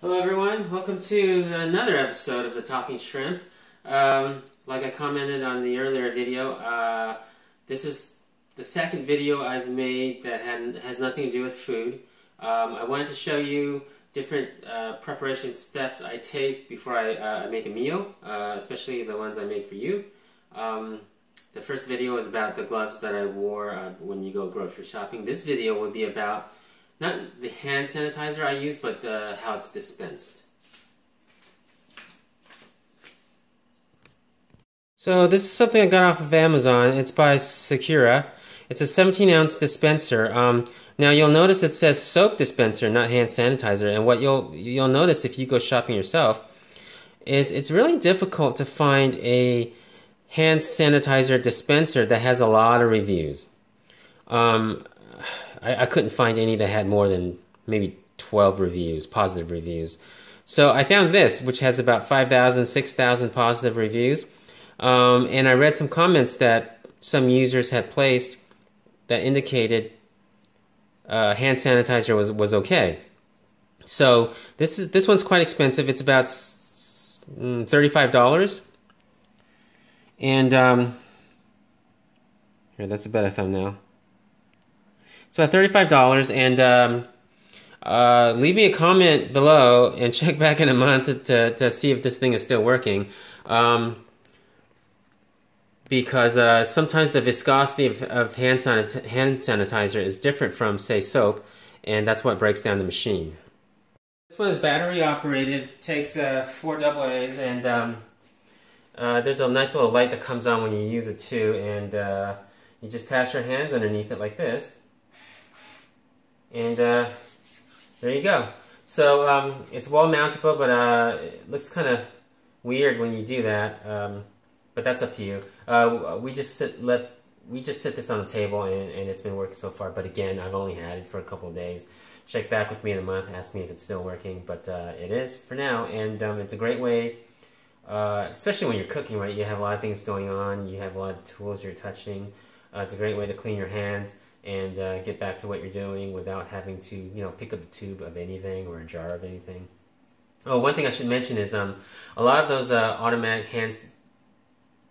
Hello everyone, welcome to another episode of the Talking Shrimp. Um, like I commented on the earlier video, uh, this is the second video I've made that had, has nothing to do with food. Um, I wanted to show you different uh, preparation steps I take before I uh, make a meal, uh, especially the ones I make for you. Um, the first video was about the gloves that I wore uh, when you go grocery shopping. This video would be about not the hand sanitizer I use, but the, how it's dispensed. So this is something I got off of Amazon. It's by Secura. It's a 17 ounce dispenser. Um, now you'll notice it says soap dispenser, not hand sanitizer. And what you'll you'll notice if you go shopping yourself is it's really difficult to find a hand sanitizer dispenser that has a lot of reviews. Um, I, I couldn't find any that had more than maybe 12 reviews, positive reviews. So I found this, which has about 5,000, 6,000 positive reviews. Um, and I read some comments that some users had placed that indicated uh, hand sanitizer was, was okay. So this is this one's quite expensive. It's about mm, thirty-five dollars. And um, here, that's a better thumbnail. About thirty-five dollars, and um, uh, leave me a comment below and check back in a month to to see if this thing is still working. Um, because uh, sometimes the viscosity of, of hand, sanit- hand sanitizer is different from, say, soap, and that's what breaks down the machine. This one is battery operated, takes uh, four AA's, and um, uh, there's a nice little light that comes on when you use it too, and uh, you just pass your hands underneath it like this, and uh, there you go. So um, it's wall mountable, but uh, it looks kind of weird when you do that. Um, but that's up to you. Uh, we just sit, let we just sit this on the table and, and it's been working so far. But again, I've only had it for a couple days. Check back with me in a month, ask me if it's still working. But uh, it is for now, and um, it's a great way, uh, especially when you're cooking. Right, you have a lot of things going on. You have a lot of tools you're touching. Uh, it's a great way to clean your hands and uh, get back to what you're doing without having to, you know, pick up a tube of anything or a jar of anything. Oh, one thing I should mention is um, a lot of those uh, automatic hands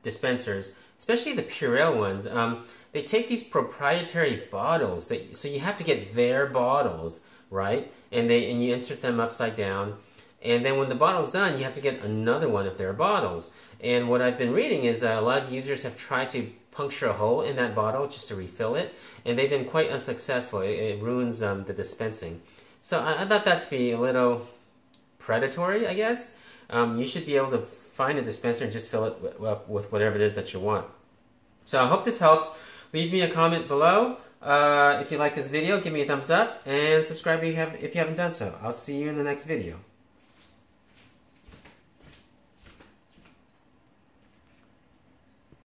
dispensers, especially the Purell ones, um, they take these proprietary bottles. That, so you have to get their bottles, right? And they and you insert them upside down. And then when the bottle's done, you have to get another one of their bottles. And what I've been reading is that a lot of users have tried to puncture a hole in that bottle just to refill it, and they've been quite unsuccessful. It, it ruins um, the dispensing. So I, I, thought that to be a little predatory, I guess. Um, you should be able to find a dispenser and just fill it up with whatever it is that you want. So I hope this helps. Leave me a comment below. Uh, if you like this video, give me a thumbs up and subscribe if you, have, if you haven't done so. I'll see you in the next video.